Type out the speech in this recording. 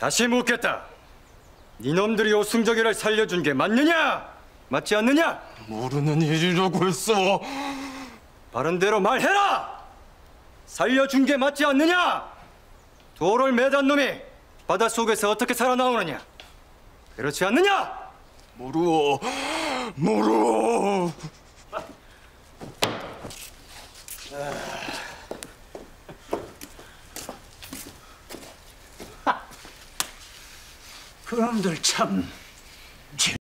다시 묻겠다. 니놈들이 오승적이를 살려준 게 맞느냐? 맞지 않느냐? 모르는 일이라고 했어. 바른 대로 말해라! 살려준 게 맞지 않느냐? 돌을 매단 놈이 바닷속에서 어떻게 살아나오느냐? 그렇지 않느냐? 모르어, 모르어. 그놈들 참.